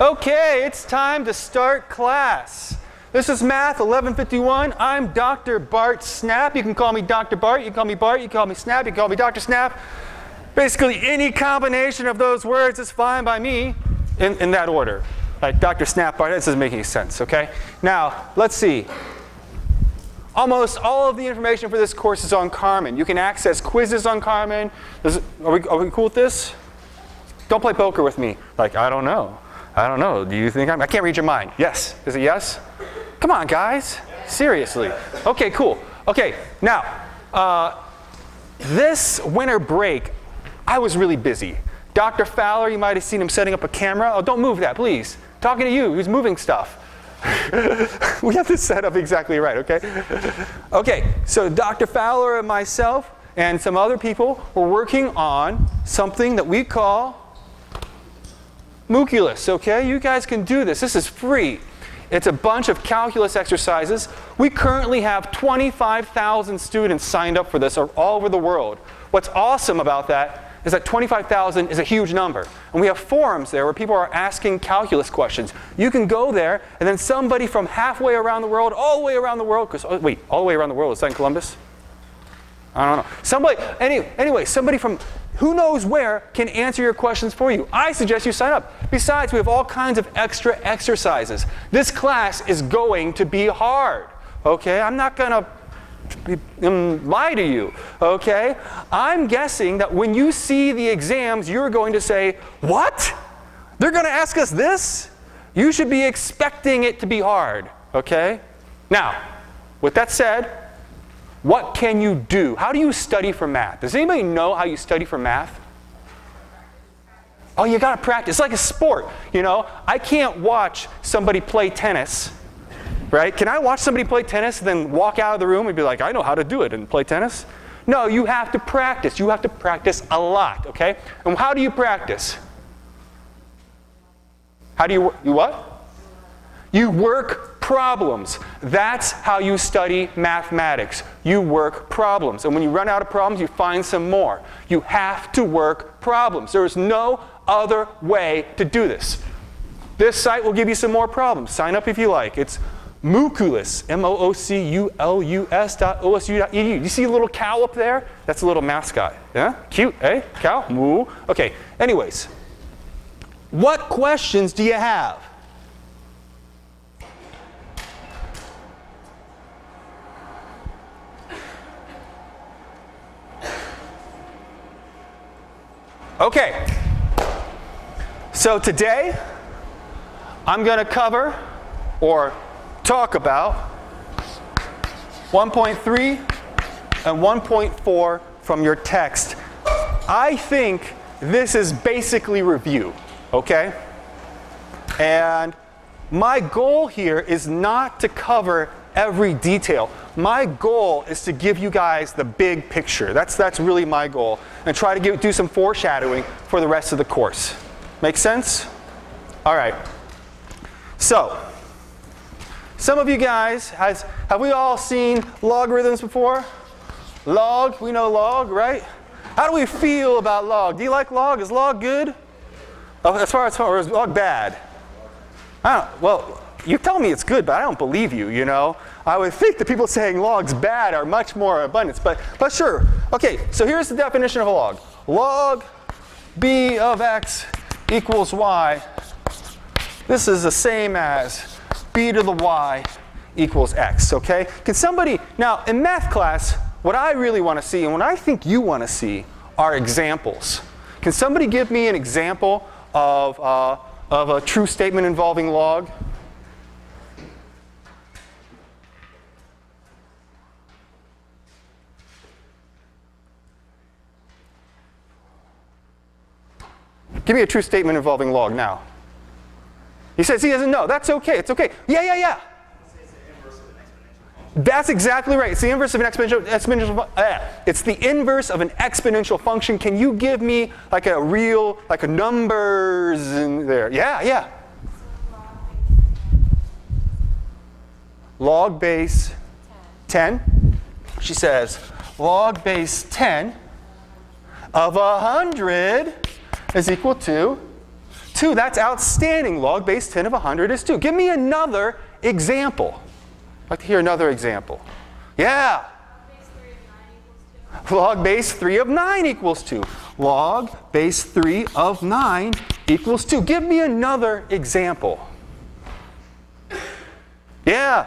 Okay, it's time to start class. This is Math 1151. I'm Dr. Bart Snapp. You can call me Dr. Bart, you can call me Bart, you can call me Snapp, you can call me Dr. Snapp. Basically, any combination of those words is fine by me in, in that order. Like Dr. Snapp Bart, this isn't making sense, okay? Now, let's see. Almost all of the information for this course is on Carmen. You can access quizzes on Carmen. Is, are, we, are we cool with this? Don't play poker with me. Like, I don't know. I don't know. Do you think I'm, I can't read your mind. Yes. Is it yes? Come on, guys. Seriously. Okay, cool. Okay, now, uh, this winter break, I was really busy. Dr. Fowler, you might have seen him setting up a camera. Oh, don't move that, please. Talking to you, he's moving stuff. we have this set up exactly right, okay? Okay, so Dr. Fowler and myself and some other people were working on something that we call Mooculus, okay? You guys can do this. This is free. It's a bunch of calculus exercises. We currently have 25,000 students signed up for this all over the world. What's awesome about that is that 25,000 is a huge number. And we have forums there where people are asking calculus questions. You can go there, and then somebody from halfway around the world, all the way around the world, because, oh, wait, all the way around the world, is that in Columbus? I don't know. Somebody, any, anyway, somebody from who knows where can answer your questions for you. I suggest you sign up. Besides, we have all kinds of extra exercises. This class is going to be hard. Okay? I'm not going to um, lie to you. Okay? I'm guessing that when you see the exams, you're going to say, What? They're going to ask us this? You should be expecting it to be hard. Okay? Now, with that said, what can you do? How do you study for math? Does anybody know how you study for math? Oh, you got to practice. It's like a sport, you know? I can't watch somebody play tennis, right? Can I watch somebody play tennis and then walk out of the room and be like, I know how to do it and play tennis? No, you have to practice. You have to practice a lot, okay? And how do you practice? How do you, you what? You work problems. That's how you study mathematics. You work problems. And when you run out of problems, you find some more. You have to work problems. There is no other way to do this. This site will give you some more problems. Sign up if you like. It's Mooculus, M-O-O-C-U-L-U-S dot O-S-U dot edu. You see a little cow up there? That's a little mascot. Yeah? Cute, eh? Cow? Moo. Okay, anyways. What questions do you have? Okay, so today I'm going to cover or talk about 1.3 and 1.4 from your text. I think this is basically review, okay? And my goal here is not to cover every detail. My goal is to give you guys the big picture. That's, that's really my goal. And try to give, do some foreshadowing for the rest of the course. Make sense? All right. So, some of you guys, has, have we all seen logarithms before? Log, we know log, right? How do we feel about log? Do you like log? Is log good? Oh, as far as, or is log bad? I don't, well, you tell me it's good, but I don't believe you, you know? I would think the people saying log's bad are much more abundance, but, but sure. Okay, so here's the definition of a log. Log b of x equals y. This is the same as b to the y equals x, okay? Can somebody, now in math class, what I really want to see and what I think you want to see are examples. Can somebody give me an example of, uh, of a true statement involving log? Give me a true statement involving log now. He says he doesn't know. That's okay. It's okay. Yeah, yeah, yeah. That's exactly right. It's the inverse of an exponential. exponential uh, it's the inverse of an exponential function. Can you give me like a real, like a numbers in there? Yeah, yeah. Log base 10. She says log base 10 of 100 is equal to 2. That's outstanding. Log base 10 of 100 is 2. Give me another example. I'd like to hear another example. Yeah. Log base 3 of 9 equals 2. Log base 3 of 9 equals 2. Give me another example. Yeah.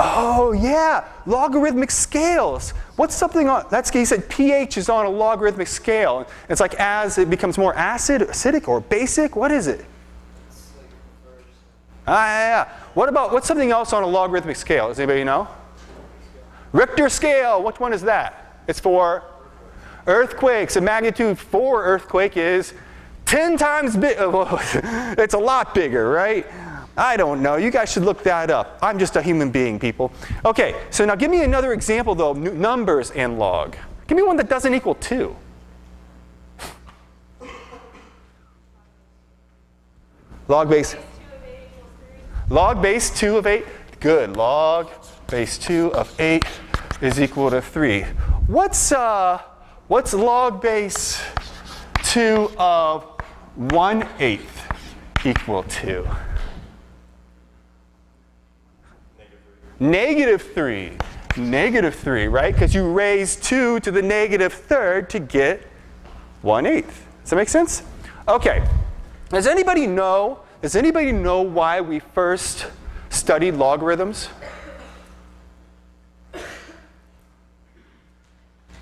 Oh yeah, logarithmic scales. What's something on? That's he said pH is on a logarithmic scale. It's like as it becomes more acid, acidic, or basic. What is it? Ah, yeah, yeah. What about what's something else on a logarithmic scale? Does anybody know? Richter scale. Which one is that? It's for earthquakes. A magnitude four earthquake is 10 times big. it's a lot bigger, right? I don't know. You guys should look that up. I'm just a human being, people. Okay, so now give me another example, though, numbers and log. Give me one that doesn't equal 2. Log base. Log base 2 of 8. Good. Log base 2 of 8 is equal to 3. What's, uh, what's log base 2 of 1 eighth equal to? Negative 3. Negative 3, right? Because you raise 2 to the negative third to get 1 eighth. Does that make sense? Okay. Does anybody know, does anybody know why we first studied logarithms?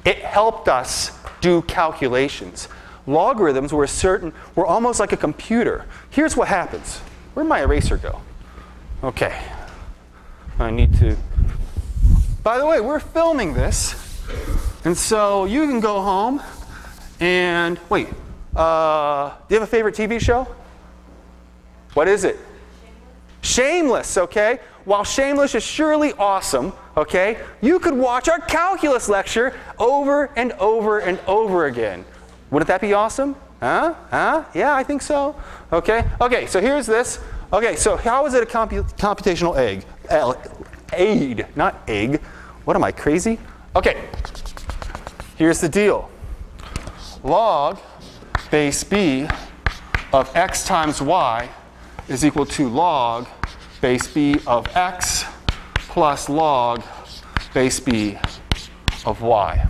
It helped us do calculations. Logarithms were certain, were almost like a computer. Here's what happens. Where'd my eraser go? Okay, I need to. By the way, we're filming this, and so you can go home and wait. Uh, do you have a favorite TV show? What is it? Shameless, okay? While Shameless is surely awesome, okay, you could watch our calculus lecture over and over and over again. Wouldn't that be awesome? Huh? Huh? Yeah, I think so. Okay. Okay, so here's this. Okay, so how is it a compu computational egg? Aid, not egg. What am I, crazy? Okay, here's the deal. Log base b of x times y is equal to log base b of x plus log base b of y.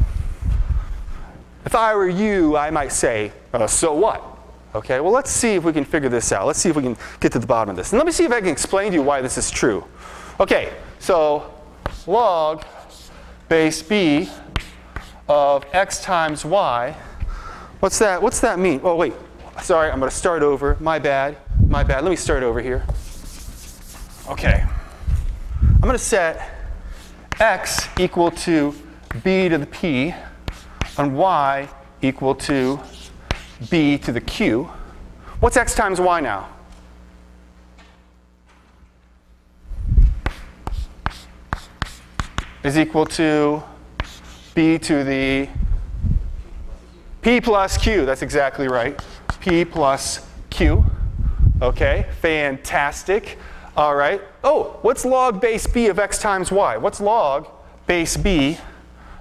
If I were you, I might say, uh, so what? Okay, well, let's see if we can figure this out. Let's see if we can get to the bottom of this. And let me see if I can explain to you why this is true. Okay, so log base b of x times y, what's that, what's that mean? Oh, wait, sorry, I'm going to start over. My bad, my bad. Let me start over here. Okay, I'm going to set x equal to b to the p and y equal to b to the q. What's x times y now? Is equal to b to the p plus q. That's exactly right. p plus q. Okay, fantastic. All right. Oh, what's log base b of x times y? What's log base b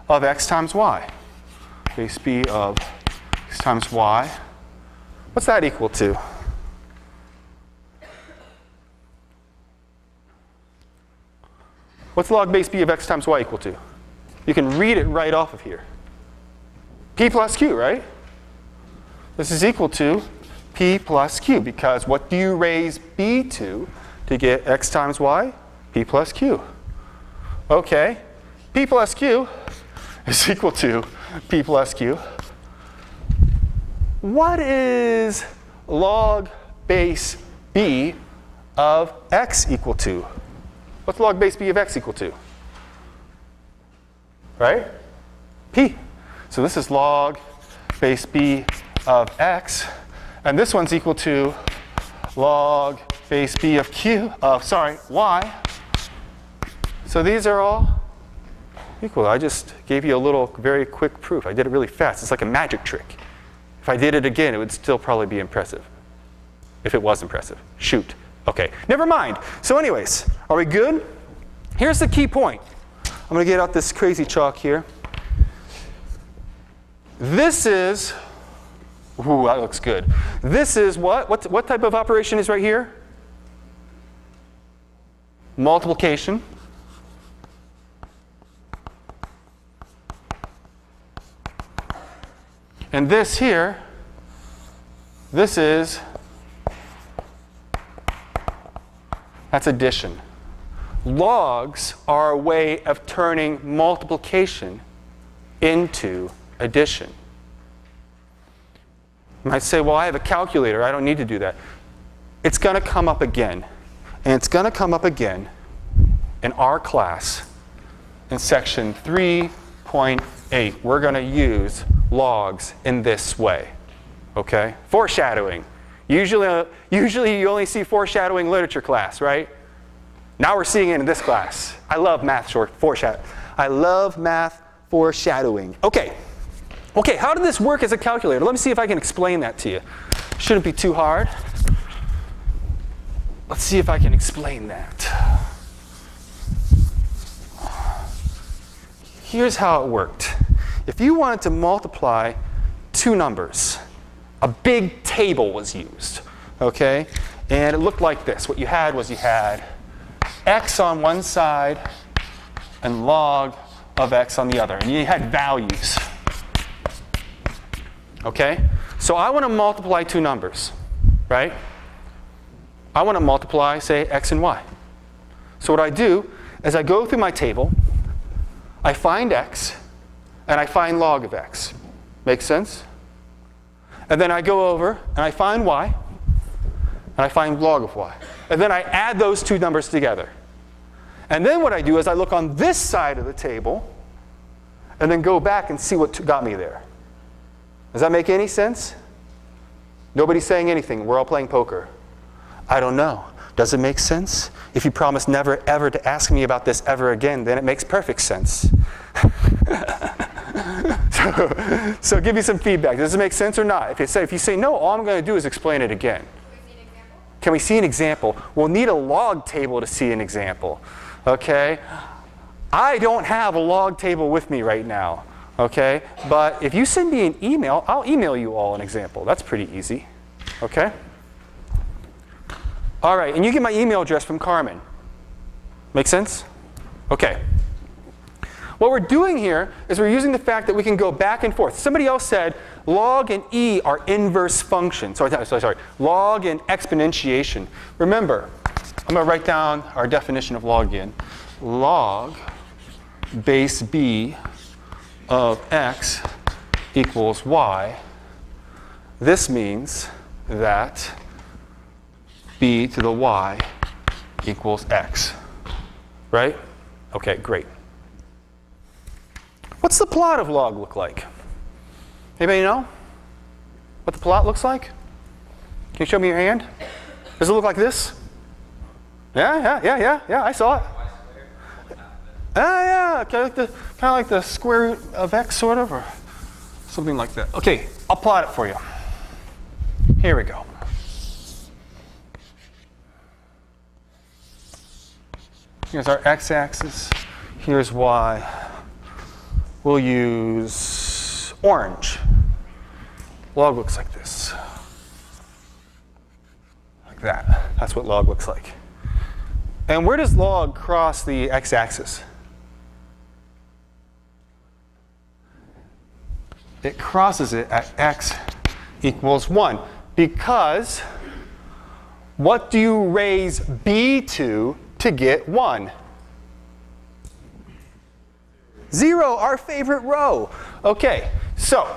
of x times y? Base b of x times y. What's that equal to? What's log base b of x times y equal to? You can read it right off of here. p plus q, right? This is equal to p plus q because what do you raise b to to get x times y? p plus q. Okay, p plus q is equal to p plus q. What is log base b of x equal to? What's log base b of x equal to? Right? P. So this is log base b of x. And this one's equal to log base b of q, of, sorry, y. So these are all equal. I just gave you a little very quick proof. I did it really fast. It's like a magic trick. If I did it again, it would still probably be impressive. If it was impressive. Shoot. Okay, never mind. So anyways, are we good? Here's the key point. I'm going to get out this crazy chalk here. This is, ooh, that looks good. This is what? What, what type of operation is right here? Multiplication. And this here, this is, that's addition. Logs are a way of turning multiplication into addition. You might say, well, I have a calculator. I don't need to do that. It's going to come up again. And it's going to come up again in our class in section 3.8. We're going to use logs in this way. Okay? Foreshadowing. Usually, uh, usually you only see foreshadowing literature class, right? Now we're seeing it in this class. I love math short. I love math foreshadowing. Okay. Okay, how did this work as a calculator? Let me see if I can explain that to you. Shouldn't be too hard. Let's see if I can explain that. Here's how it worked. If you wanted to multiply two numbers, a big table was used, okay? And it looked like this. What you had was you had x on one side and log of x on the other. And you had values. Okay? So I want to multiply two numbers, right? I want to multiply, say, x and y. So what I do is I go through my table, I find x, and I find log of x. Make sense? And then I go over and I find y, and I find log of y. And then I add those two numbers together. And then what I do is I look on this side of the table and then go back and see what got me there. Does that make any sense? Nobody's saying anything. We're all playing poker. I don't know. Does it make sense? If you promise never ever to ask me about this ever again, then it makes perfect sense. so, give me some feedback. Does it make sense or not? If you say, if you say no, all I'm going to do is explain it again. Can we see an example? We'll need a log table to see an example. Okay? I don't have a log table with me right now. Okay? But if you send me an email, I'll email you all an example. That's pretty easy. Okay? All right, and you get my email address from Carmen. Make sense? Okay. What we're doing here is we're using the fact that we can go back and forth. Somebody else said log and e are inverse functions. Sorry, sorry, sorry. Log and exponentiation. Remember, I'm going to write down our definition of log in. Log base b of x equals y. This means that b to the y equals x. Right? Okay, great. What's the plot of log look like? Anybody know what the plot looks like? Can you show me your hand? Does it look like this? Yeah, yeah, yeah, yeah, yeah, I saw it. Ah, yeah, kind of like the kind of like the square root of x, sort of, or something like that. Okay, I'll plot it for you. Here we go. Here's our x-axis. Here's y. We'll use orange. Log looks like this. Like that. That's what log looks like. And where does log cross the x-axis? It crosses it at x equals 1 because what do you raise b to to get 1? 0, our favorite row. Okay, so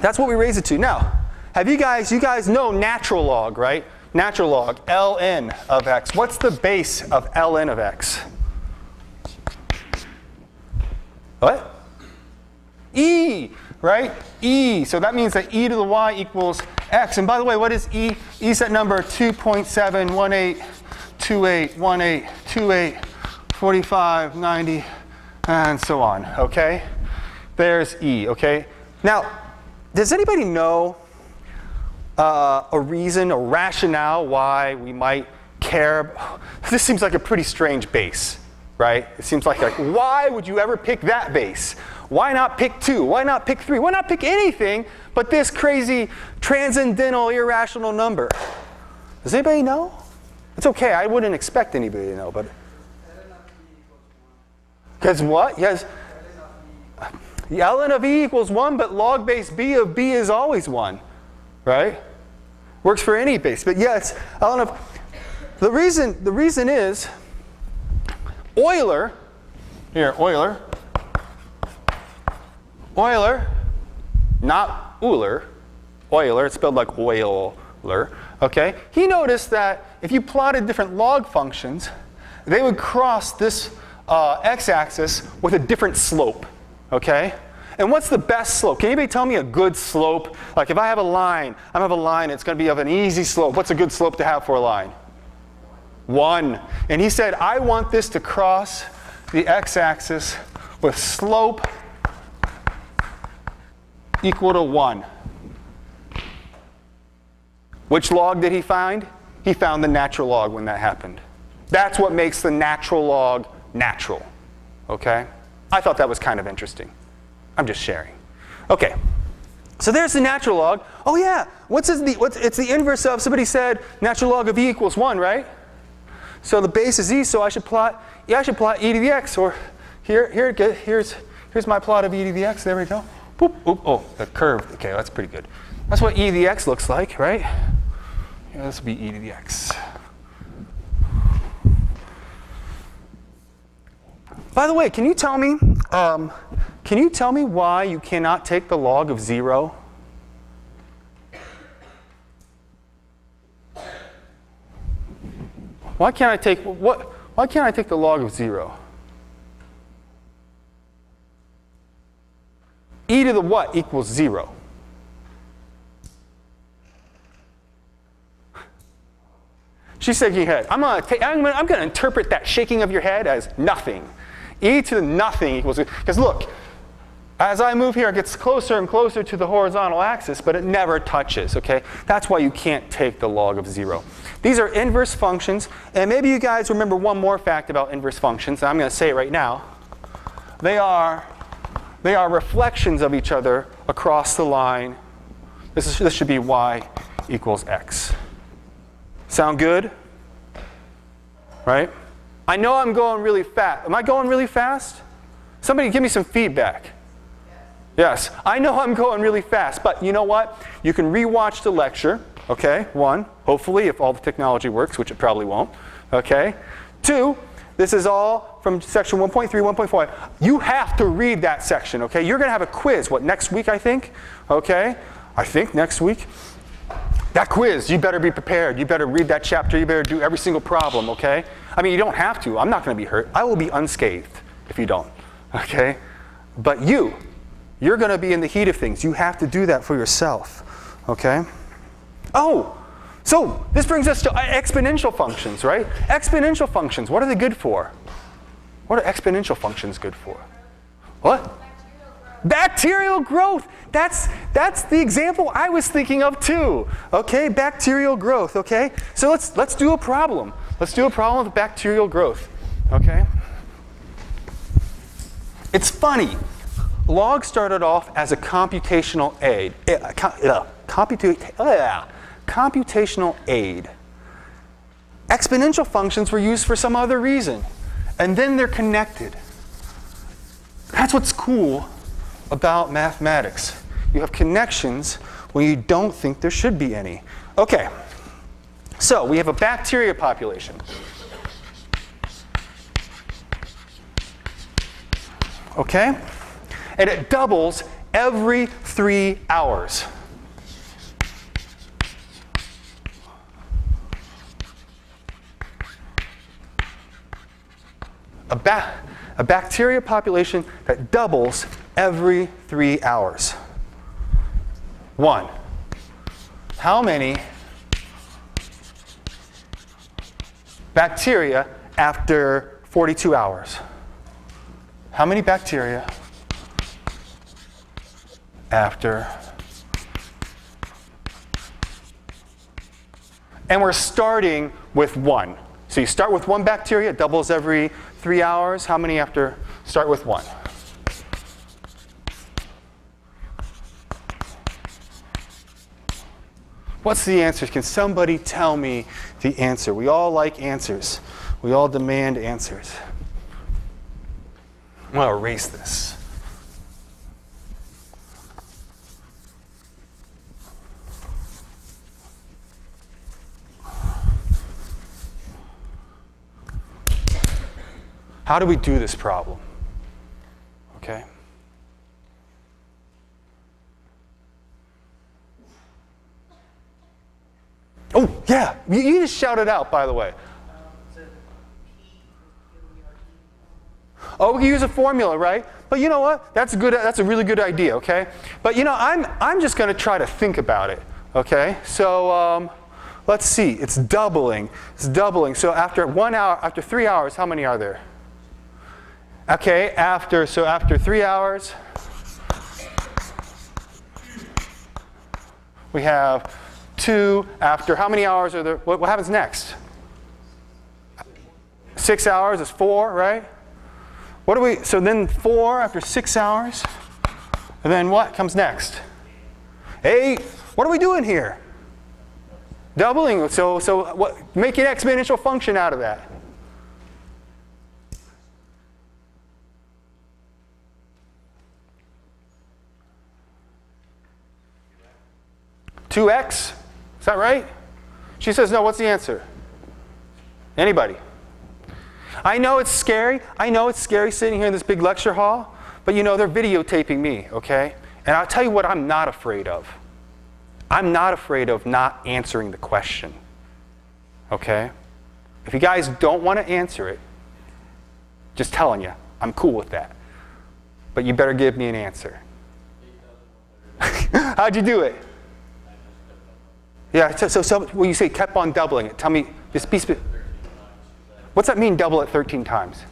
that's what we raise it to. Now, have you guys, you guys know natural log, right? Natural log, ln of x. What's the base of ln of x? What? E, right? E. So that means that e to the y equals x. And by the way, what is e? E that number 2.718281828 45, 90, and so on, okay? There's E, okay? Now, does anybody know uh, a reason, a rationale why we might care? This seems like a pretty strange base, right? It seems like, like, why would you ever pick that base? Why not pick two? Why not pick three? Why not pick anything but this crazy transcendental irrational number? Does anybody know? It's okay. I wouldn't expect anybody to know, but because what? Yes. The ln of e equals 1, but log base b of b is always 1, right? Works for any base. But yes, ln of... The reason, the reason is Euler, here, Euler, Euler, not Euler, Euler, it's spelled like Euler, okay? He noticed that if you plotted different log functions, they would cross this uh, x-axis with a different slope, okay? And what's the best slope? Can anybody tell me a good slope? Like if I have a line, I'm have a line, it's going to be of an easy slope. What's a good slope to have for a line? One. And he said, I want this to cross the x-axis with slope equal to 1. Which log did he find? He found the natural log when that happened. That's what makes the natural log natural. Okay? I thought that was kind of interesting. I'm just sharing. Okay. So there's the natural log. Oh yeah, what's the what's it's the inverse of somebody said natural log of e equals 1, right? So the base is e, so I should plot yeah, I should plot e to the x or here here here's here's my plot of e to the x. There we go. Boop, boop. Oh, the curve. Okay, that's pretty good. That's what e to the x looks like, right? Yeah, this will be e to the x. By the way, can you tell me, um, can you tell me why you cannot take the log of zero? Why can't I take what? Why can't I take the log of zero? e to the what equals zero? She's shaking her head. I'm gonna, I'm, gonna, I'm gonna interpret that shaking of your head as nothing e to the nothing equals, because look, as I move here, it gets closer and closer to the horizontal axis, but it never touches, okay? That's why you can't take the log of zero. These are inverse functions, and maybe you guys remember one more fact about inverse functions, and I'm going to say it right now. They are, they are reflections of each other across the line. This, is, this should be y equals x. Sound good? Right? I know I'm going really fast. Am I going really fast? Somebody give me some feedback. Yes, I know I'm going really fast, but you know what? You can rewatch the lecture, okay? One, hopefully, if all the technology works, which it probably won't, okay? Two, this is all from section 1.3, 1.4. You have to read that section, okay? You're going to have a quiz, what, next week, I think? Okay? I think next week. That quiz, you better be prepared. You better read that chapter. You better do every single problem, okay? I mean, you don't have to. I'm not going to be hurt. I will be unscathed if you don't, okay? But you, you're going to be in the heat of things. You have to do that for yourself, okay? Oh, so this brings us to uh, exponential functions, right? Exponential functions, what are they good for? What are exponential functions good for? What? Bacterial growth. That's, that's the example I was thinking of too. Okay, bacterial growth, okay? So let's, let's do a problem. Let's do a problem with bacterial growth, okay? It's funny. Log started off as a computational aid. Uh, computa uh, computational aid. Exponential functions were used for some other reason. And then they're connected. That's what's cool about mathematics. You have connections when you don't think there should be any. Okay, so we have a bacteria population. Okay? And it doubles every three hours. A, ba a bacteria population that doubles every three hours. One, how many bacteria after 42 hours? How many bacteria after? And we're starting with one. So you start with one bacteria, it doubles every three hours. How many after? Start with one. What's the answer? Can somebody tell me the answer? We all like answers. We all demand answers. I'm going to erase this. How do we do this problem? Okay. Oh, yeah. You, you just shout it out, by the way. Oh, we can use a formula, right? But you know what? That's a good. That's a really good idea. Okay. But you know, I'm I'm just going to try to think about it. Okay. So um, let's see. It's doubling. It's doubling. So after one hour, after three hours, how many are there? Okay. After so after three hours, we have two. After how many hours are there? What, what happens next? Six hours is four, right? What do we, so then four after six hours, and then what comes next? Eight. What are we doing here? Doubling. So, so what, make an exponential function out of that. Two x. Is that right? She says no. What's the answer? Anybody? I know it's scary. I know it's scary sitting here in this big lecture hall, but you know, they're videotaping me, okay? And I'll tell you what I'm not afraid of. I'm not afraid of not answering the question, okay? If you guys don't want to answer it, just telling you, I'm cool with that. But you better give me an answer. How'd you do it? Yeah, so, so, so when you say kept on doubling it, tell me, be specific. What's that mean, double it 13 times?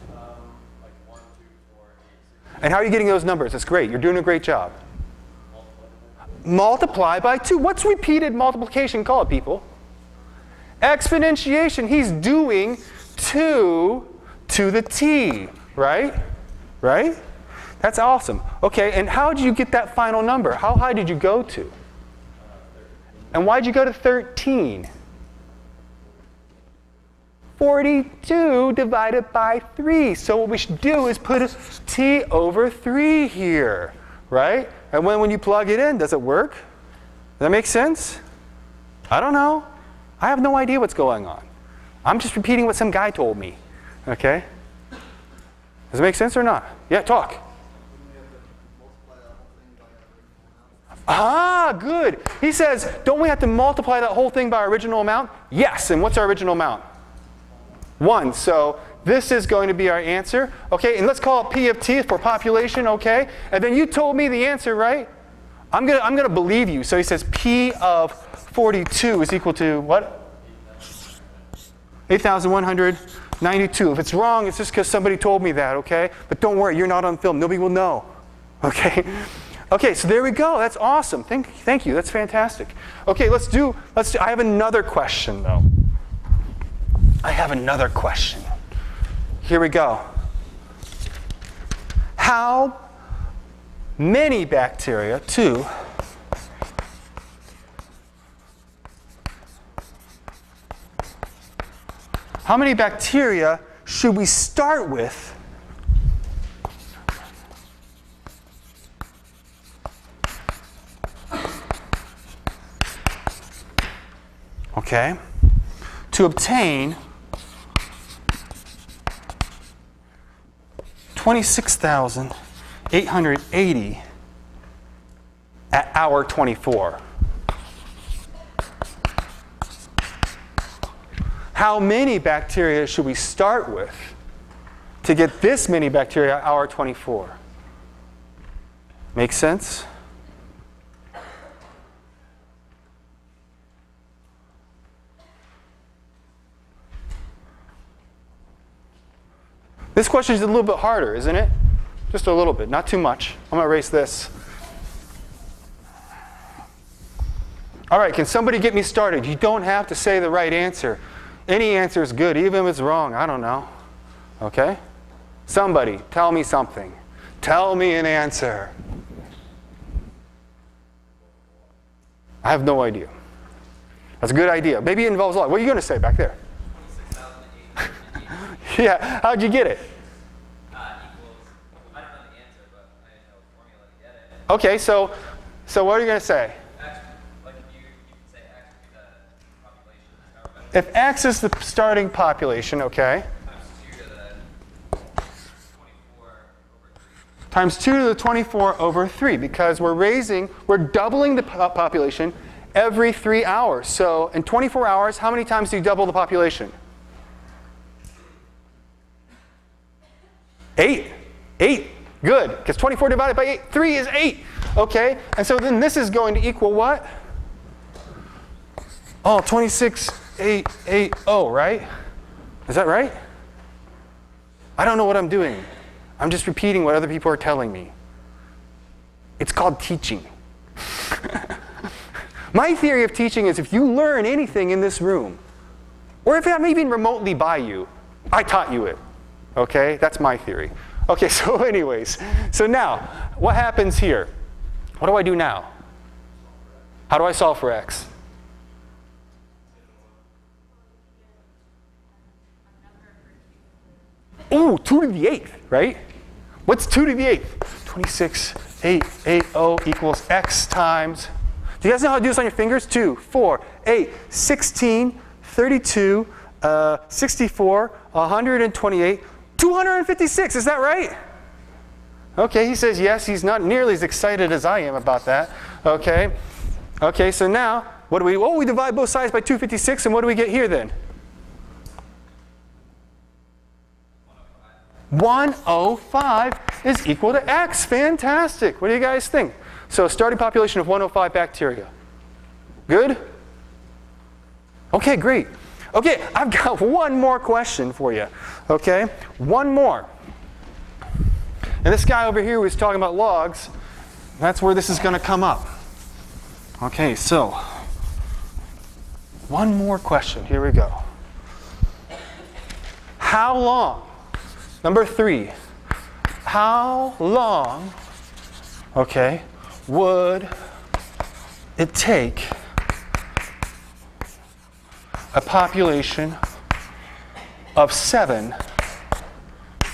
And how are you getting those numbers? That's great. You're doing a great job. Multiply by 2. What's repeated multiplication called, people? Exponentiation. He's doing 2 to the t, right? Right? That's awesome. Okay, and how did you get that final number? How high did you go to? And why'd you go to 13? 42 divided by 3. So what we should do is put a t over 3 here, right? And when, when you plug it in, does it work? Does that make sense? I don't know. I have no idea what's going on. I'm just repeating what some guy told me, okay? Does it make sense or not? Yeah, talk. Ah, good. He says, don't we have to multiply that whole thing by our original amount? Yes, and what's our original amount? 1. So this is going to be our answer. Okay, and let's call it P of T for population, okay? And then you told me the answer, right? I'm going to I'm to believe you. So he says P of 42 is equal to what? 8,192. If it's wrong, it's just because somebody told me that, okay? But don't worry, you're not on film. Nobody will know, okay? Okay, so there we go. That's awesome. Thank, thank you. That's fantastic. Okay, let's do, let's do, I have another question though. I have another question. Here we go. How many bacteria, two, how many bacteria should we start with okay, to obtain 26,880 at hour 24. How many bacteria should we start with to get this many bacteria at hour 24? Make sense? This question is a little bit harder, isn't it? Just a little bit, not too much. I'm going to erase this. All right, can somebody get me started? You don't have to say the right answer. Any answer is good, even if it's wrong. I don't know. Okay? Somebody, tell me something. Tell me an answer. I have no idea. That's a good idea. Maybe it involves log. What are you going to say back there? yeah, how'd you get it? Uh, okay, so so what are you going to say? If x is the starting population, okay, times 2 to the 24 over 3 because we're raising, we're doubling the po- population every three hours. So in 24 hours, how many times do you double the population? Eight. Eight. Good. Because 24 divided by 8, 3 is 8. Okay? And so then this is going to equal what? Oh, 26, 8, 8, oh, right? Is that right? I don't know what I'm doing. I'm just repeating what other people are telling me. It's called teaching. My theory of teaching is if you learn anything in this room, or if I'm even remotely by you, I taught you it. Okay? That's my theory. Okay, so, anyways, so now, what happens here? What do I do now? How do I solve for x? Ooh, 2 to the 8th, right? What's 2 to the 8th? 26, 8, 8, 0 equals x times. Do you guys know how to do this on your fingers? 2, 4, 8, 16, 32, uh, 64, 128, 256. Is that right? Okay, he says yes. He's not nearly as excited as I am about that. Okay. Okay, so now, what do we, oh, we divide both sides by 256, and what do we get here then? 105 is equal to x. Fantastic. What do you guys think? So starting population of 105 bacteria. Good? Okay, great. Okay, I've got one more question for you. Okay, one more. And this guy over here was talking about logs. That's where this is going to come up. Okay, so one more question. Here we go. How long Number three, how long, okay, would it take a population of seven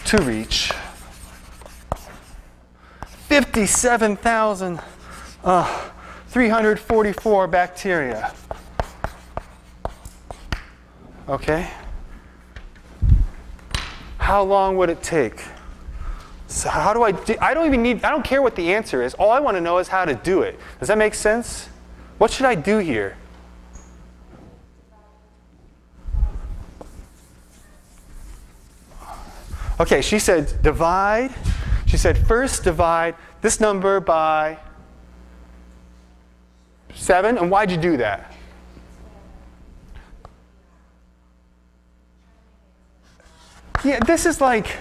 to reach 57,344 uh, bacteria? Okay? How long would it take? So how do I do, I don't even need, I don't care what the answer is. All I want to know is how to do it. Does that make sense? What should I do here? Okay, she said divide. She said first divide this number by 7. And why'd you do that? Yeah, this is like,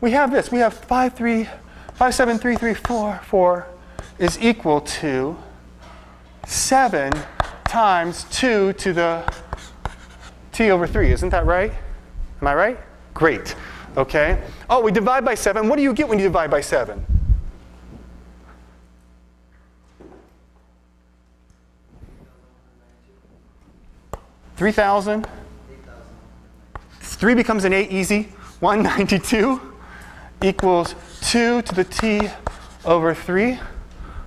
we have this. We have 5, 3, 5, 7, 3, 3, 4, 4 is equal to 7 times 2 to the t over 3. Isn't that right? Am I right? Great. Okay. Oh, we divide by 7. What do you get when you divide by 7? Three thousand. 3 becomes an 8 easy. 192 equals 2 to the t over 3.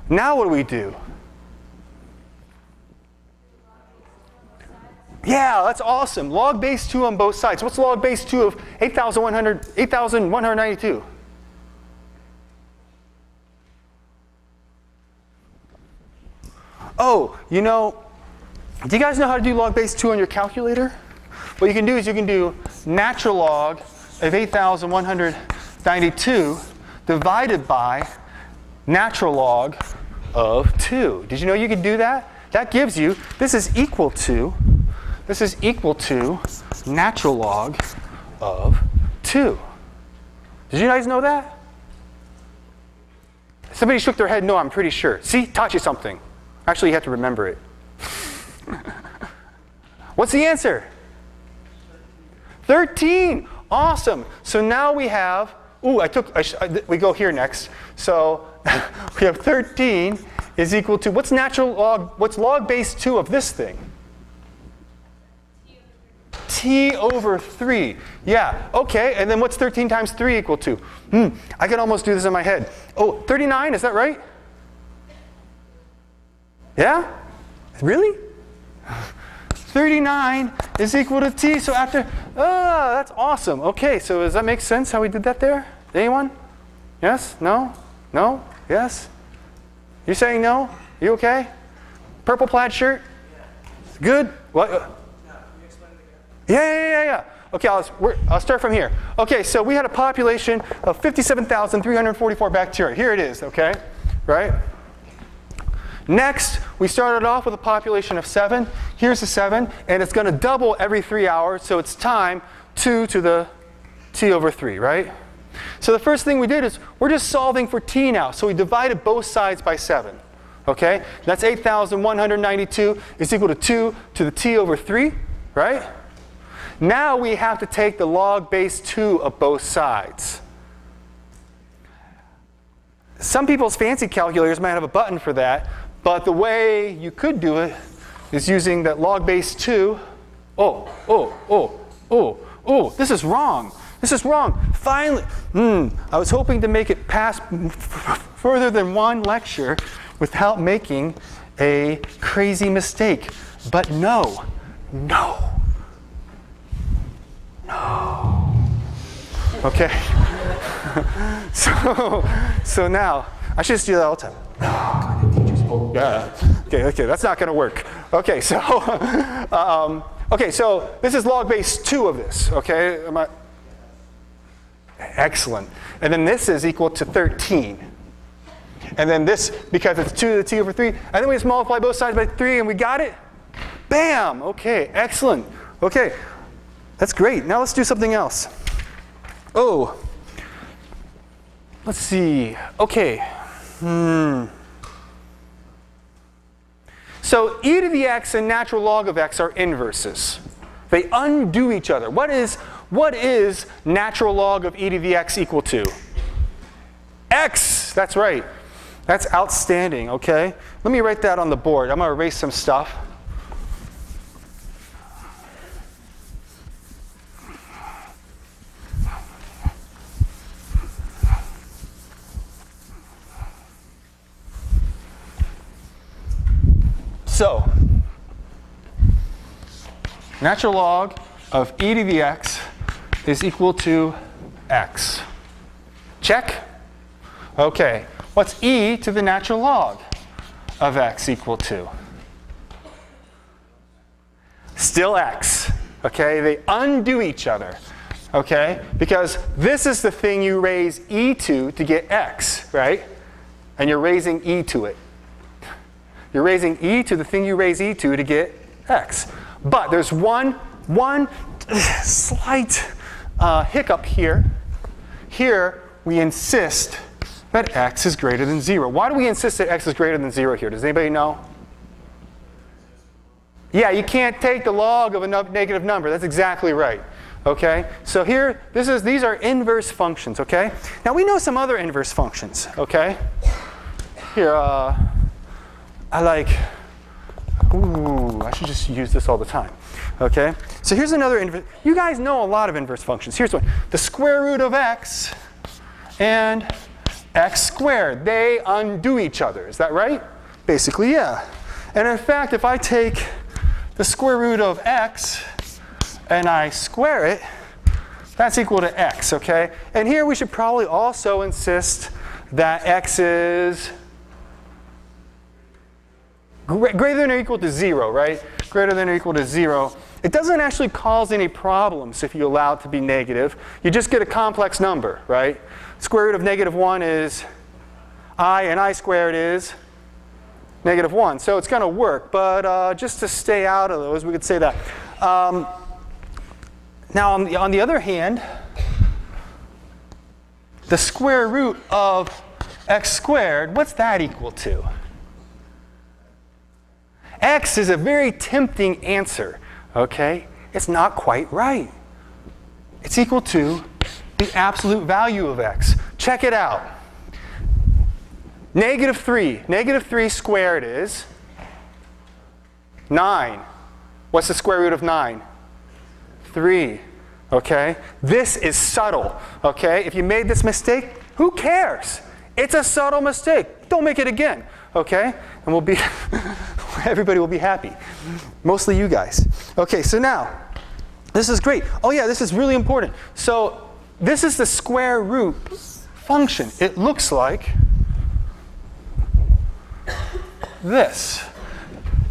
Now what do we do? Yeah, that's awesome. Log base 2 on both sides. What's log base 2 of 8,100, 8,192? Oh, you know, do you guys know how to do log base 2 on your calculator? What you can do is you can do natural log of 8,192 divided by natural log of 2. Did you know you could do that? That gives you, this is equal to, this is equal to natural log of 2. Did you guys know that? Somebody shook their head, no, I'm pretty sure. See, taught you something. Actually, you have to remember it. What's the answer? 13. Awesome. So now we have, ooh, I took, I I, we go here next. So we have 13 is equal to, what's natural log, what's log base 2 of this thing? T over 3. Yeah, okay, and then what's 13 times 3 equal to? Hmm, I can almost do this in my head. Oh, 39, is that right? Yeah? Really? 39 is equal to t, so after, ah, that's awesome. Okay, so does that make sense how we did that there? Anyone? Yes? No? No? Yes? You saying no? You okay? Purple plaid shirt? Good? What? Yeah, yeah, yeah, yeah. Okay, I'll, I'll start from here. Okay, so we had a population of 57,344 bacteria. Here it is, okay? Right? Next, we started off with a population of 7. Here's the 7, and it's going to double every 3 hours, so it's time 2 to the t over 3, right? So the first thing we did is we're just solving for t now. So we divided both sides by 7. Okay? That's 8,192 is equal to 2 to the t over 3, right? Now we have to take the log base 2 of both sides. Some people's fancy calculators might have a button for that, but the way you could do it is using that log base 2. Oh, oh, oh, oh, oh, this is wrong. This is wrong. Finally, hmm, I was hoping to make it past further than one lecture without making a crazy mistake. But no, no. Okay. so, so now, I should just do that all the time. No. Yeah. Okay, okay, that's not going to work. Okay, so, um, okay, so this is log base 2 of this, okay? Am I, Excellent. And then this is equal to 13. And then this, because it's 2 to the t over 3, and then we just multiply both sides by 3 and we got it. Bam! Okay, excellent. Okay, that's great. Now let's do something else. Oh, let's see. Okay. Hmm. So e to the x and natural log of x are inverses. They undo each other. What is what is natural log of e to the x equal to? x, that's right. That's outstanding, okay? Let me write that on the board. I'm to erase some stuff. So, natural log of e to the x is equal to x. Check? Okay, what's e to the natural log of x equal to? Still x, okay? They undo each other, okay? Because this is the thing you raise e to to get x, right? And you're raising e to it. You're raising e to the thing you raise e to to get x. But there's one, one slight uh, hiccup here. Here, we insist that x is greater than 0. Why do we insist that x is greater than 0 here? Does anybody know? Yeah, you can't take the log of a negative number. That's exactly right. Okay? So here, this is, these are inverse functions, okay? Now we know some other inverse functions, okay? Here, uh, I like, ooh, I should just use this all the time. Okay? So here's another inverse. You guys know a lot of inverse functions. Here's one. The square root of x and x squared. They undo each other. Is that right? Basically, yeah. And in fact, if I take the square root of x and I square it, that's equal to x, okay? And here we should probably also insist that x is greater than or equal to 0, right? Greater than or equal to 0. It doesn't actually cause any problems if you allow it to be negative. You just get a complex number, right? Square root of negative 1 is i, and i squared is negative 1. So it's going to work. But uh, just to stay out of those, we could say that. Um, now, on the, on the other hand, the square root of x squared, what's that equal to? X is a very tempting answer okay, it's not quite right. It's equal to the absolute value of x. Check it out. Negative 3. Negative 3 squared is 9. What's the square root of 9? 3. Okay? This is subtle. Okay? If you made this mistake, who cares? It's a subtle mistake. Don't make it again. Okay? And we'll be, everybody will be happy. Mostly you guys. Okay, so now, this is great. Oh, yeah, this is really important. So, this is the square root function. It looks like this.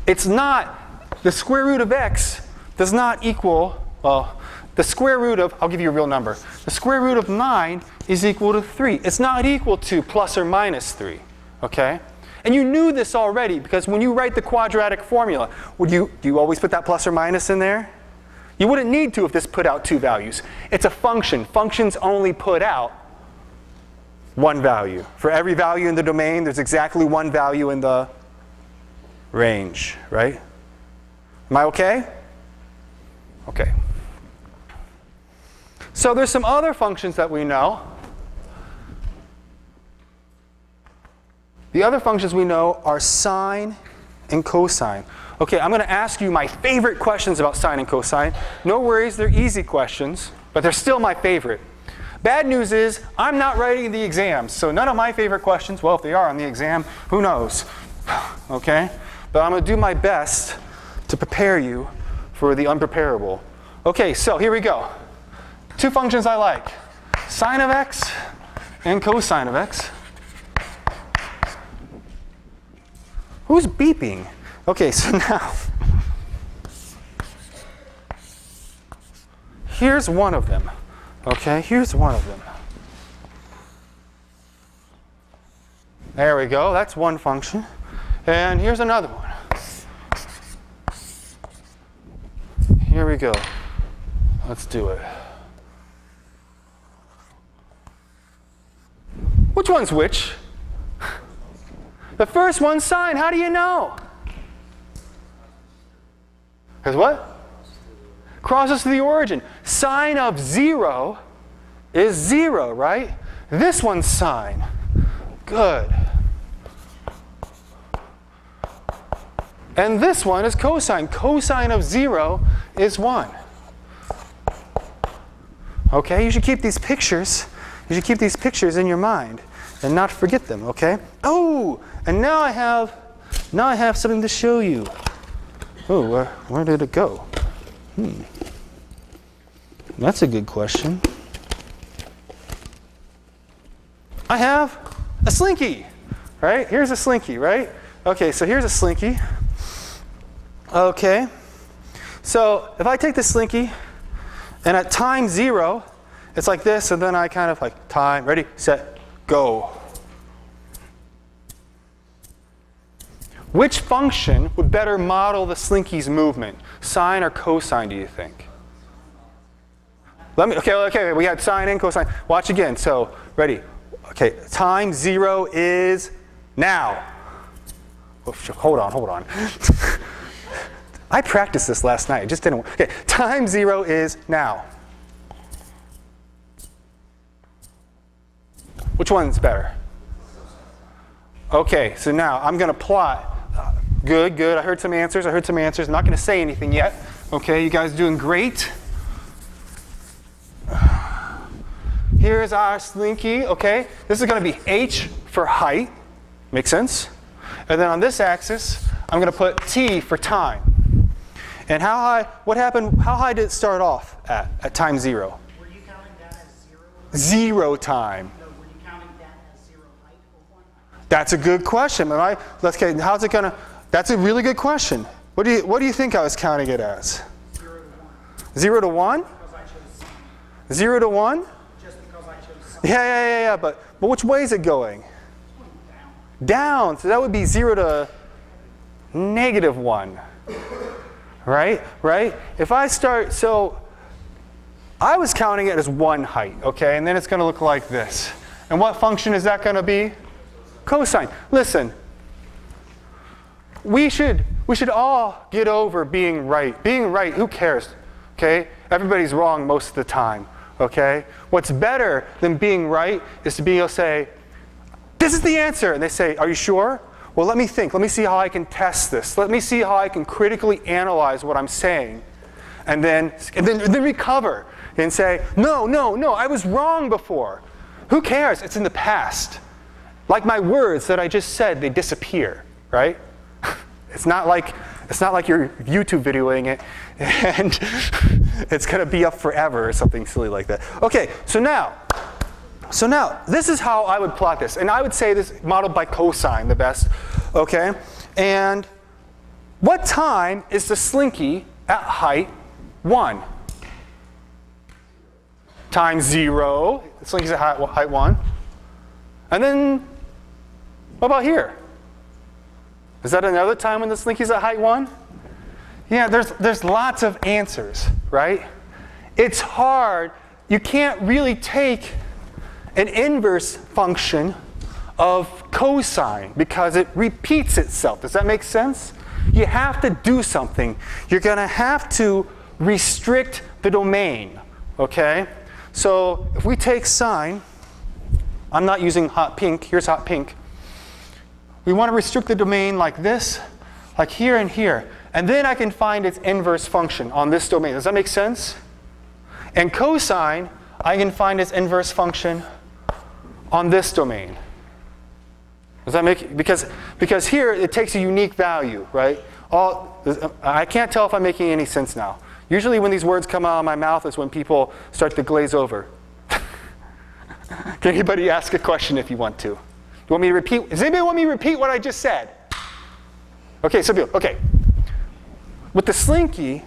It's not, the square root of x does not equal, well, the square root of, I'll give you a real number. The square root of 9 is equal to 3. It's not equal to plus or minus 3, okay? And you knew this already because when you write the quadratic formula, would you, do you always put that plus or minus in there? You wouldn't need to if this put out two values. It's a function. Functions only put out one value. For every value in the domain, there's exactly one value in the range, right? Am I okay? Okay. So there's some other functions that we know. The other functions we know are sine and cosine. Okay, I'm going to ask you my favorite questions about sine and cosine. No worries, they're easy questions, but they're still my favorite. Bad news is I'm not writing the exams, so none of my favorite questions, well, if they are on the exam, who knows? okay? But I'm going to do my best to prepare you for the unpreparable. Okay, so here we go. Two functions I like sine of x and cosine of x. Who's beeping? Okay, so now, here's one of them. Okay, here's one of them. There we go, that's one function. And here's another one. Here we go. Let's do it. Which one's which? The first one's sine. How do you know? Because what? Crosses to the origin. Sine of 0 is 0, right? This one's sine. Good. And this one is cosine. Cosine of 0 is 1. Okay, you should keep these pictures. You should keep these pictures in your mind and not forget them, okay? Oh, and now I have now I have something to show you. Oh, where, where did it go? Hmm. That's a good question. I have a slinky, right? Here's a slinky, right? Okay, so here's a slinky. Okay. So if I take the slinky and at time zero, it's like this, and then I kind of like time, ready, set, go. Which function would better model the slinky's movement? Sine or cosine, do you think? Let me, okay, okay, we had sine and cosine. Watch again. So, ready? Okay, time zero is now. Hold on, hold on. I practiced this last night. It just didn't work. Okay, time zero is now. Which one's better? Okay, so now I'm going to plot. Good, good. I heard some answers. I heard some answers. I'm not going to say anything yet. Okay, you guys doing great. Here's our slinky, okay? This is going to be h for height. Makes sense? And then on this axis, I'm going to put t for time. And how high, what happened, how high did it start off at, at time zero? Were you counting that as zero? Zero time. No, were you counting that as zero height or one height? That's a good question. All right, let's get, how's it gonna, that's a really good question. What do you, what do you think I was counting it as? Zero to one. Zero to one? I to I. Yeah, yeah, yeah, yeah, but, but which way is it going? Down. Down, so that would be zero to negative one. Right, right? If I start, so I was counting it as one height, okay? And then it's gonna look like this. And what function is that gonna be? Cosine. Listen, we should, we should all get over being right. Being right, who cares? Okay? Everybody's wrong most of the time. Okay? What's better than being right is to be able to say, This is the answer. And they say, Are you sure? Well, let me think. Let me see how I can test this. Let me see how I can critically analyze what I'm saying. and then, and then, then recover and say, no, no, no, I was wrong before. Who cares? It's in the past. Like my words that I just said, they disappear, right? It's not like it's not like you're YouTube videoing it and it's going to be up forever or something silly like that. Okay, so now so now, this is how I would plot this. And I would say this modeled by cosine the best, okay? And what time is the slinky at height 1? Time 0. The slinky's at height, height 1. And then, what about here? Is that another time when the slinky's at height 1? Yeah, there's, there's lots of answers, right? It's hard. You can't really take an inverse function of cosine because it repeats itself. Does that make sense? You have to do something. You're going to have to restrict the domain, okay? So if we take sine, I'm not using hot pink, here's hot pink. We want to restrict the domain like this, like here and here. And then I can find its inverse function on this domain. Does that make sense? And cosine, I can find its inverse function on this domain. Does that make because because here it takes a unique value, right? All I can't tell if I'm making any sense now. Usually when these words come out of my mouth is when people start to glaze over. Can anybody ask a question if you want to? You want me to repeat? Does anybody want me to repeat what I just said? Okay, so okay. With the slinky,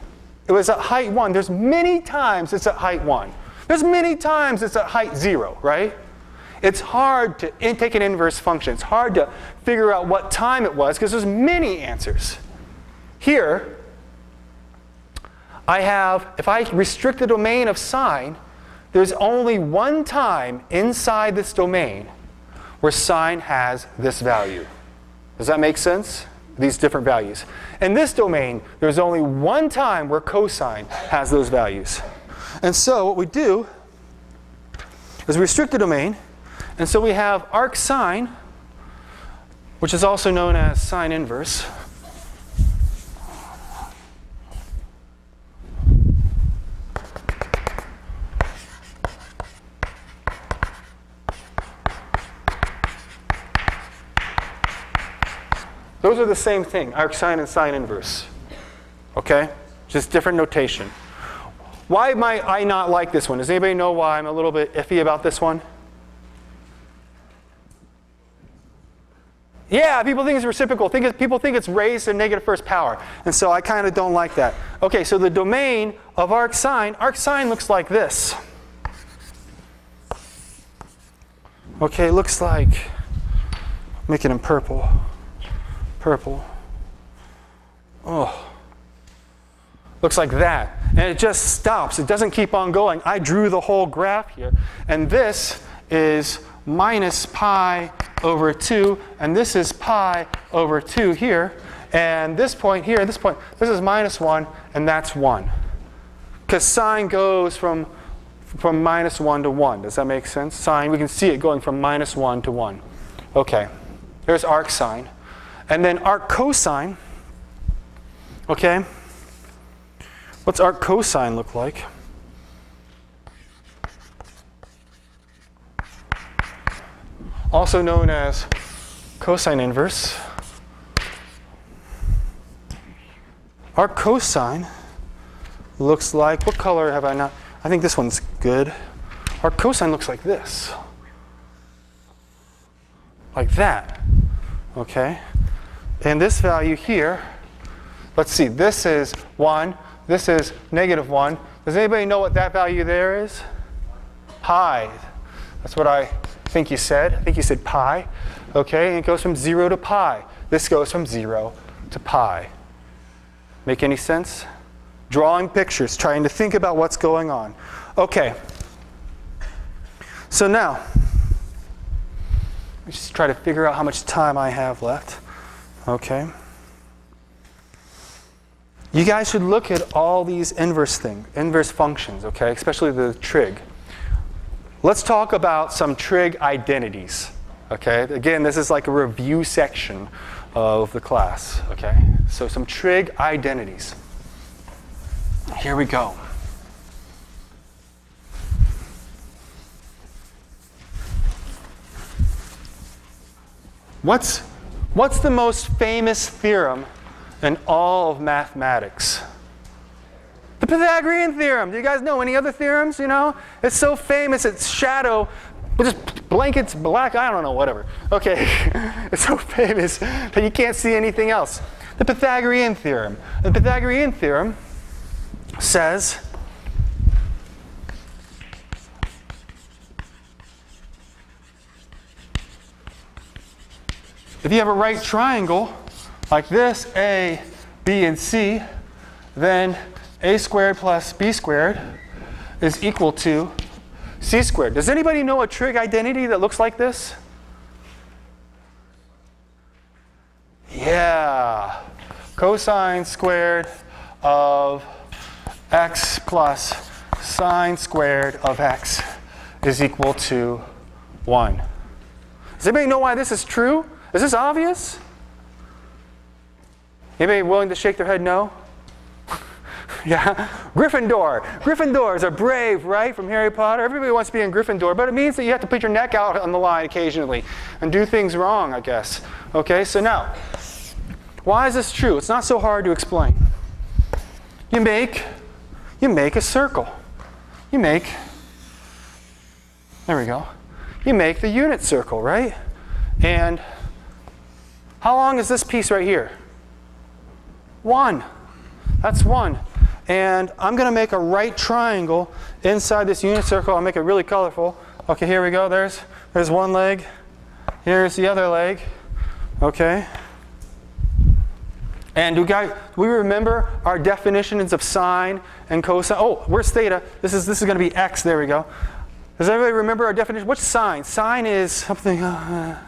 it was at height one. There's many times it's at height one. There's many times it's at height zero, right? It's hard to take an inverse function. It's hard to figure out what time it was because there's many answers. Here, I have, if I restrict the domain of sine, there's only one time inside this domain where sine has this value. Does that make sense? These different values. In this domain, there's only one time where cosine has those values. And so what we do is restrict the domain, and so we have arc sine, which is also known as sine inverse. Those are the same thing, arc sine and sine inverse. Okay? Just different notation. Why might I not like this one? Does anybody know why I'm a little bit iffy about this one? Yeah, people think it's reciprocal. Think it, people think it's raised to negative first power. And so I kind of don't like that. Okay, so the domain of arc sine, arc sine looks like this. Okay, looks like, make it in purple. Purple. Oh. Looks like that. And it just stops. It doesn't keep on going. I drew the whole graph here. And this is minus pi over 2, and this is pi over 2 here. And this point here, this point, this is minus 1, and that's 1. Because sine goes from, from minus 1 to 1. Does that make sense? Sine, we can see it going from minus 1 to 1. Okay, there's arc sine. And then arc cosine, okay? What's arc cosine look like? also known as cosine inverse. Arc cosine looks like, what color have I not? I think this one's good. Arc cosine looks like this. Like that. Okay? And this value here, let's see, this is 1, this is negative 1. Does anybody know what that value there is? Pi. That's what I think you said. I think you said pi. Okay, and it goes from 0 to pi. This goes from 0 to pi. Make any sense? Drawing pictures, trying to think about what's going on. Okay. So now, let's just try to figure out how much time I have left. Okay. You guys should look at all these inverse things, inverse functions, okay, especially the trig. Let's talk about some trig identities. Okay, again, this is like a review section of the class. Okay, so some trig identities. Here we go. What's, what's the most famous theorem in all of mathematics? The Pythagorean theorem. Do you guys know any other theorems? You know, it's so famous. It's shadow, just blankets black. I don't know, whatever. Okay, it's so famous that you can't see anything else. The Pythagorean theorem. The Pythagorean theorem says if you have a right triangle like this, A, B, and C, then A squared plus B squared is equal to C squared. Does anybody know a trig identity that looks like this? Yeah. Cosine squared of x plus sine squared of x is equal to 1. Does anybody know why this is true? Is this obvious? Anybody willing to shake their head no? yeah? Gryffindor. Gryffindors are brave, right? From Harry Potter. Everybody wants to be in Gryffindor, but it means that you have to put your neck out on the line occasionally and do things wrong, I guess. Okay, so now, why is this true? It's not so hard to explain. You make, you make a circle. You make, there we go. You make the unit circle, right? And how long is this piece right here? One. That's one. And I'm going to make a right triangle inside this unit circle. I'll make it really colorful. Okay, here we go. There's, there's one leg. Here's the other leg. Okay. And do, guys, do we remember our definitions of sine and cosine? Oh, where's theta? This is, this is going to be x. There we go. Does everybody remember our definition? What's sine? Sine is something uh,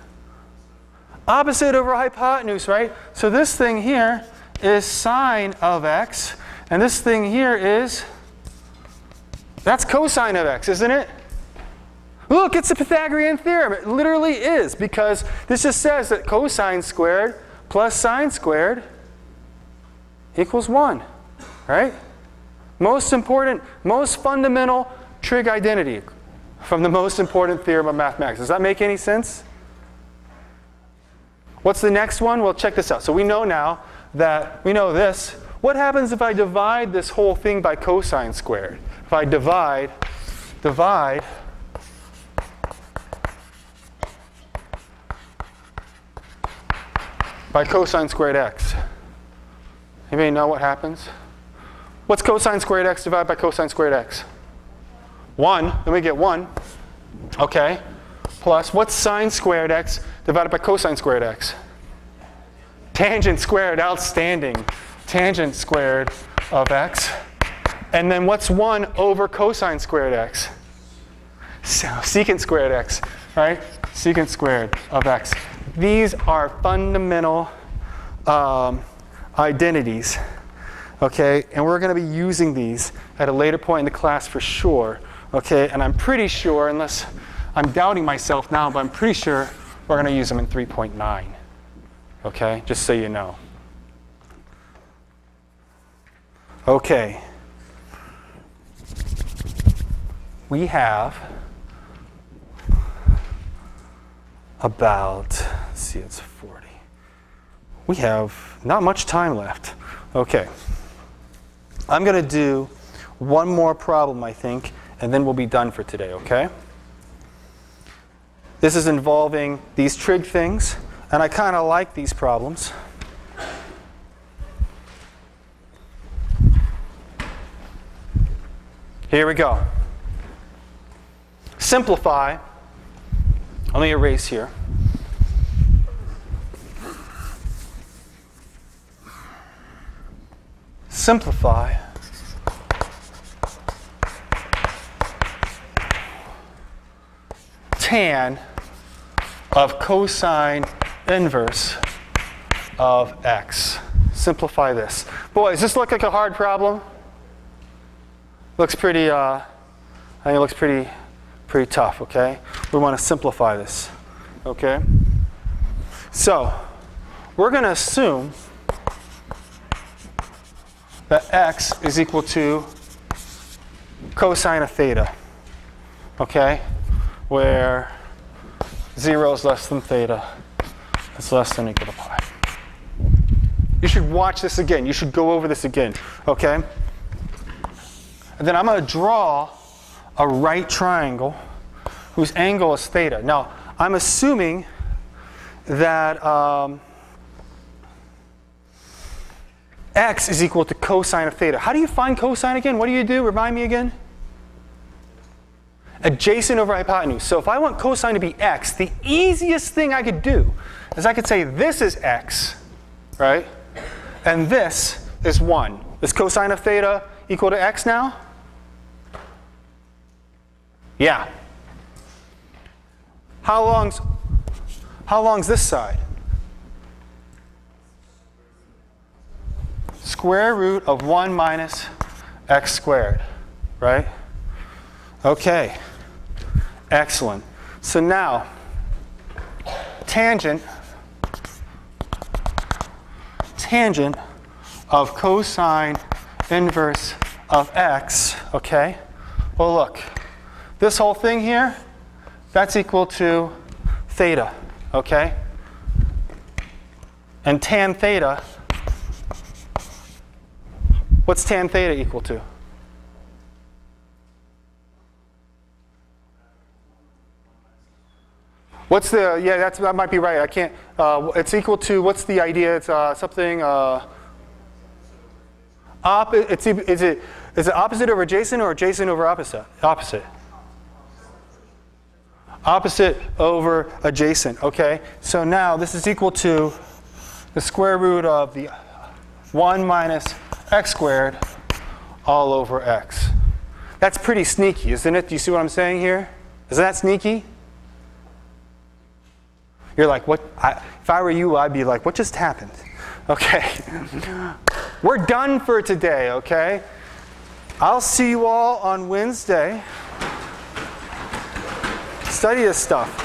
opposite over hypotenuse, right? So this thing here is sine of x, and this thing here is, that's cosine of x, isn't it? Look, it's the Pythagorean theorem. It literally is, because this just says that cosine squared plus sine squared equals 1, right? Most important, most fundamental trig identity from the most important theorem of mathematics. Does that make any sense? What's the next one? Well, check this out. So we know now that, we know this. What happens if I divide this whole thing by cosine squared? If I divide, divide, by cosine squared x. Anybody know what happens? What's cosine squared x divided by cosine squared x? 1. Then we get 1. Okay. Plus, what's sine squared x divided by cosine squared x? Tangent squared, outstanding. Tangent squared of x. And then what's 1 over cosine squared x? So, secant squared x, right? Secant squared of x. These are fundamental um, identities, okay? And we're going to be using these at a later point in the class for sure, okay? And I'm pretty sure, unless I'm doubting myself now, but I'm pretty sure we're going to use them in 3.9, okay? Just so you know. Okay. We have about, let's see, it's 40. We have not much time left. Okay. I'm going to do one more problem, I think, and then we'll be done for today, okay? This is involving these trig things, and I kind of like these problems. Here we go. Simplify. Let me erase here. Simplify. tan of cosine inverse of x. Simplify this. Boy, does this look like a hard problem? Looks pretty, uh, I think it looks pretty, pretty tough, okay? We want to simplify this, okay? So, we're going to assume that x is equal to cosine of theta. Okay? Where 0 is less than theta. It's less than equal to pi. You should watch this again. You should go over this again. Okay? And then I'm going to draw a right triangle whose angle is theta. Now, I'm assuming that um, x is equal to cosine of theta. How do you find cosine again? What do you do? Remind me again. Adjacent over hypotenuse. So if I want cosine to be x, the easiest thing I could do is I could say this is x, right? And this is 1. Is cosine of theta equal to x now? Yeah. How long's how long's this side? Square root of 1 minus x squared, right? Okay. Excellent. So now tangent tangent of cosine inverse of x, okay? Well, look, this whole thing here, that's equal to theta, okay? And tan theta, what's tan theta equal to? What's the, yeah, that's, that might be right. I can't, uh, it's equal to, what's the idea? It's uh, something, uh, op, it's, is it, is it opposite over adjacent or adjacent over opposite? Opposite. Opposite over adjacent, okay? So now this is equal to the square root of the 1 minus x squared all over x. That's pretty sneaky, isn't it? Do you see what I'm saying here? Isn't that sneaky? You're like, what? I, if I were you, I'd be like, what just happened? Okay. We're done for today, okay? I'll see you all on Wednesday. Study this stuff.